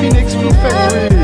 Phoenix Blue Factory.